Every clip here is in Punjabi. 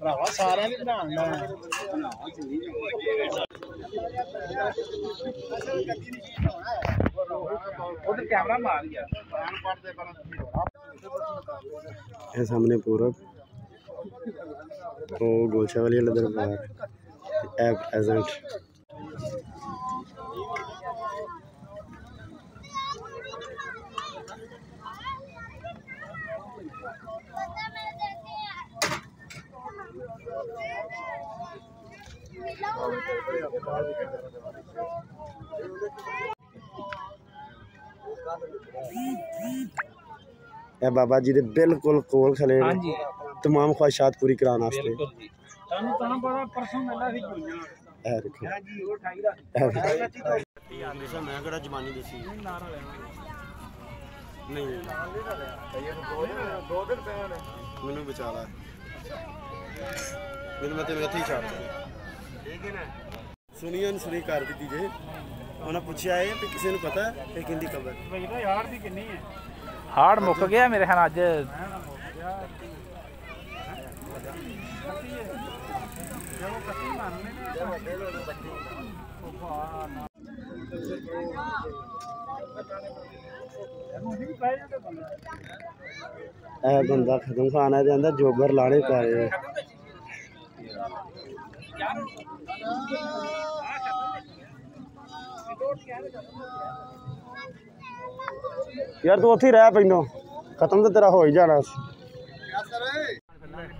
ਭਰਾਵਾ ਸਾਰਿਆਂ ਦੀ ਬਣਾਉਣਾ ਉਧਰ ਕੈਮਰਾ ਮਾਰ ਗਿਆ ਇਹ ਸਾਹਮਣੇ ਪੂਰਬ, ਉਹ ਗੋਲਸ਼ਾ ਵਾਲੀ ਵਾਲਾ ਦਰਬਾਰ। ਇਹ ਪ੍ਰੈਜ਼ੈਂਟ ਇਹ ਬਾਬਾ ਜੀ ਦੇ ਬਿਲਕੁਲ ਕੋਲ ਖਲੇ ਨੇ ਹਾਂਜੀ तमाम ख्वाहिशात पूरी कराने वास्ते ਬਿਲਕੁਲ ਜੀ ਤੁਹਾਨੂੰ ਤਾਂ ਬੜਾ ਪਰਸੋਂ ਮਿਲਿਆ ਸੀ ਕੁੜੀਆਂ ਇਹ ਦੇਖੋ। ਜੀ ਉਹ ਠਾਈ ਦਾ। ਹਮੇਸ਼ਾ ਮੈਂ ਕਿਹੜਾ ਜਮਾਨੀ ਦਸੀ ਨਾਰਾ ਲੈਣਾ ਨਹੀਂ। ਦੋ ਦਿਨ ਪਏ ਨੇ ਮੈਨੂੰ ਬਚਾ ਲੈ ਮੈਨੂੰ ਮੈਂ ਤੈਨੂੰ ਇੱਥੇ ਹੀ ਛੱਡ ਦਿੰਦਾ ਠੀਕ ਹੈ ਨਾ? ਸੁਣੀਆਂ ਨੂੰ ਸੁਣੀ ਕਰ ਦਿੱਤੀ ਜੇ ਉਹਨਾਂ ਪੁੱਛਿਆ ਇਹ ਕਿ ਕਿਸੇ ਨੂੰ ਪਤਾ ਹੈ? ਕਿ ਕਿੰਦੀ ਕਬਰ ਬਈ ਤਾਂ ਯਾਰ ਦੀ ਕਿੰਨੀ ਹੈ? ਹਾੜ ਮੁੱਕ ਗਿਆ ਮੇਰੇ ਖਿਆਲ ਅੱਜ। ਇਹ ਬੰਦਾ ਖਤਮ ਖਾਣਾ ਦੇ ਅੰਦਰ ਜੋਬਰ ਲਾਣੇ ਪੈ ਰਹੇ ਯਾਰ ਤੂੰ ਉੱਥੇ ਰਹਿ ਪੈਂਦੋ। ਖਤਮ ਤਾਂ ਤੇਰਾ ਹੋ ਹੀ ਜਾਣਾ। ਸੀ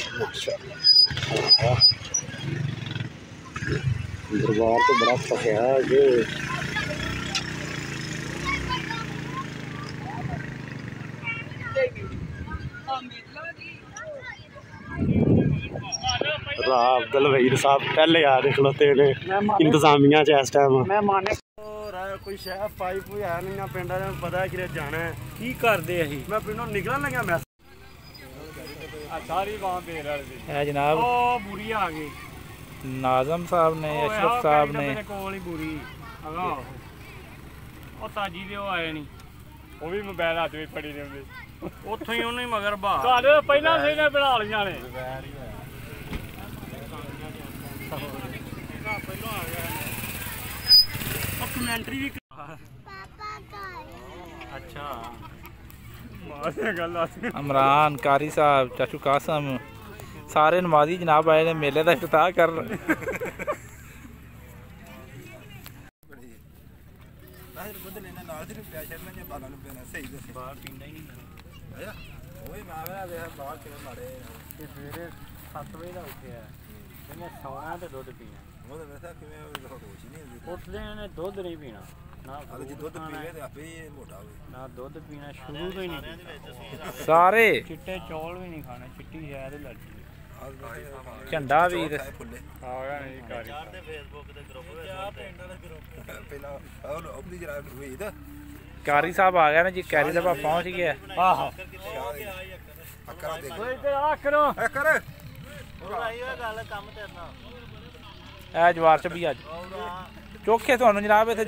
ਤਮਾਸ਼ਾ ਜਾਂ। ਫਿਰ ਮੈਂ ਹੋੜਵਾ ਦਰਬਾਰ ਤੋਂ ਬੜਾ ਪਕਿਆ ਹੈ ਜੇ ਰਾਹ ਅਬਦੁਲ ਵਹੀਦ ਸਾਹਿਬ ਕੋਈ ਸ਼ਹਿਰ ਪਾਈਪ ਹੋਈ ਹੈ ਨਹੀਂ ਨਾ ਪਿੰਡਾਂ ਨੂੰ ਪਤਾ ਕਿਰੇ ਜਾਣਾ ਹੈ। ਕੀ ਕਰਦੇ ਅਸੀਂ ਮੈਂ ਪਿੰਡੋਂ ਨਿਕਲਣ ਲੱਗਿਆ ਮੈਂ। ਆ ਸਾਰੀ ਬਾਹ ਬੇਰ ਵਾਲੀ ਦੀ। ਹੈ ਜਨਾਬ। ਉਹ ਬੁਰੀ ਆ ਗਈ। ਨਾਜ਼ਮ ਸਾਹਿਬ ਨੇ ਉਹ ਅਸ਼ਰਫ ਸਾਹਿਬ ਪਿੰਡ ਨੇ। ਮੇਰੇ ਕੋਲ ਹੀ ਬੁਰੀ। ਹਗਾ ਉਹ ਤਾਜੀ ਦੇ ਉਹ ਆਏ ਨਹੀਂ। ਉਹ ਵੀ ਮੋਬਾਈਲ ਹੱਥ ਵਿੱਚ ਫੜੀ ਰਹਿੰਦੇ ਉੱਥੋਂ ਹੀ ਉਹਨੂੰ ਹੀ ਮਗਰ ਬਾ। ਤੁਹਾਡੇ ਪਹਿਲਾਂ ਸੇ ਨੇ ਬਣਾ ਲਈਆਂ ਨੇ ਪਹਿਲਾਂ ਆ ਗਿਆ ਡਾਕੂਮੈਂਟਰੀ ਵੀ ਅੱਛਾ। ਮਾਰਿਆ ਗੱਲ ਆ ਇਮਰਾਨ ਕਾਰੀ ਸਾਹਿਬ ਚਾਚੂ ਕਾਸਮ ਸਾਰੇ ਨਮਾਜ਼ੀ ਜਨਾਬ ਆਏ ਨੇ ਮੇਲੇ ਦਾ ਇਫਤਤਾਹ ਕਰਨ ਬਾਹਰ ਪੀਂਦਾ ਹੀ ਨਹੀਂ ਤੇ ਸਵੇਰੇ 7 ਵਜੇ ਦਾ ਉੱਠਿਆ। ਇਹਨੇ ਸੌਣਾ ਤੇ ਦੁੱਧ ਪੀਣਾ। ਉੱਠਦੇ ਨੇ ਦੁੱਧ ਨਹੀਂ ਪੀਣਾ ਨਾ ਦੁੱਧ ਪੀਵੇ ਨਾ ਦੁੱਧ ਪੀਣਾ ਸ਼ੁਰੂ ਤੋਂ ਹੀ ਨਹੀਂ। ਸਾਰੇ? ਚਿੱਟੇ ਚੌਲ ਵੀ ਨਹੀਂ ਖਾਣੇ ਚਿੱਟੀ ਲੱਗੀ ਝੰਡਾ ਵੀਰ। ਆ ਗਿਆ ਨਹੀਂ ਕਾਰੀ ਕਾਰੀ ਸਾਹਿਬ ਆ ਗਿਆ ਨਾ ਜੀ ਕੈਰੀ ਦਾ ਭਾ ਪਹੁੰਚ ਗਿਆ ਆਹੋ। ਓਏ ਤੇ ਆ ਕਰੋ। ਇਹ ਜਵਾਰ ਚ ਵੀ ਅੱਜ। ਚੋਖੇ ਤੁਹਾਨੂੰ ਜਨਾਬ ਇੱਥੇ